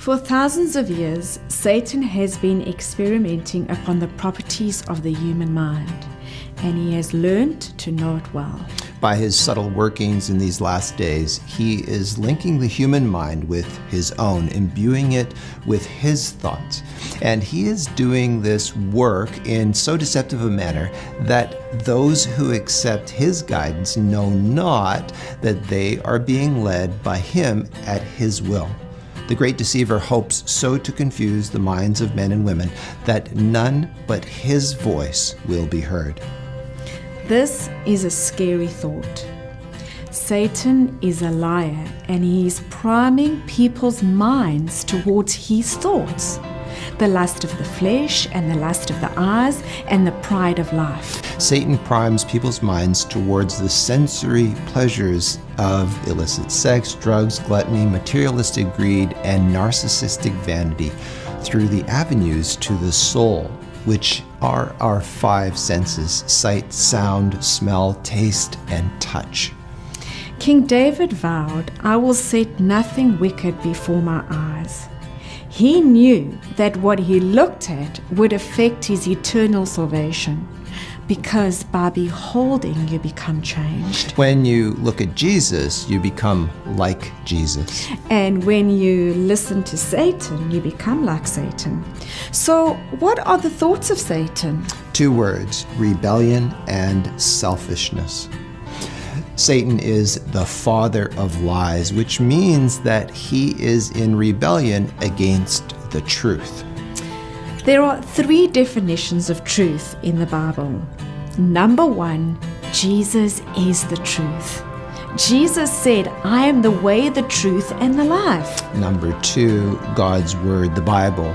For thousands of years, Satan has been experimenting upon the properties of the human mind, and he has learned to know it well. By his subtle workings in these last days, he is linking the human mind with his own, imbuing it with his thoughts. And he is doing this work in so deceptive a manner that those who accept his guidance know not that they are being led by him at his will. The great deceiver hopes so to confuse the minds of men and women that none but his voice will be heard. This is a scary thought. Satan is a liar and he is priming people's minds towards his thoughts the lust of the flesh and the lust of the eyes and the pride of life. Satan primes people's minds towards the sensory pleasures of illicit sex, drugs, gluttony, materialistic greed, and narcissistic vanity through the avenues to the soul, which are our five senses sight, sound, smell, taste, and touch. King David vowed, I will set nothing wicked before my eyes. He knew that what he looked at would affect his eternal salvation because by beholding you become changed. When you look at Jesus, you become like Jesus. And when you listen to Satan, you become like Satan. So, what are the thoughts of Satan? Two words rebellion and selfishness. Satan is the father of lies, which means that he is in rebellion against the truth. There are three definitions of truth in the Bible. Number one, Jesus is the truth. Jesus said, I am the way, the truth, and the life. Number two, God's Word, the Bible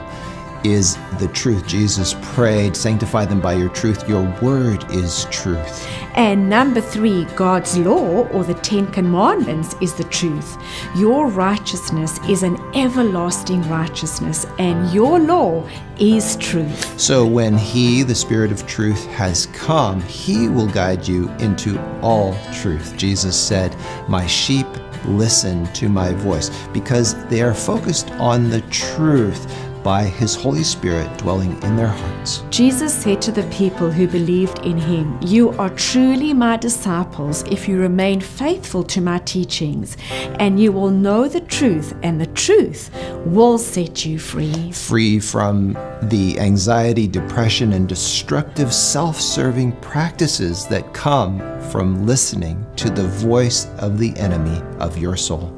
is the truth. Jesus prayed, Sanctify them by your truth. Your word is truth. And number three, God's law or the Ten Commandments is the truth. Your righteousness is an everlasting righteousness, and your law is truth. So when He, the Spirit of truth, has come, He will guide you into all truth. Jesus said, My sheep listen to my voice because they are focused on the truth by his Holy Spirit dwelling in their hearts. Jesus said to the people who believed in him, You are truly my disciples if you remain faithful to my teachings, and you will know the truth, and the truth will set you free. Free from the anxiety, depression, and destructive self serving practices that come from listening to the voice of the enemy of your soul.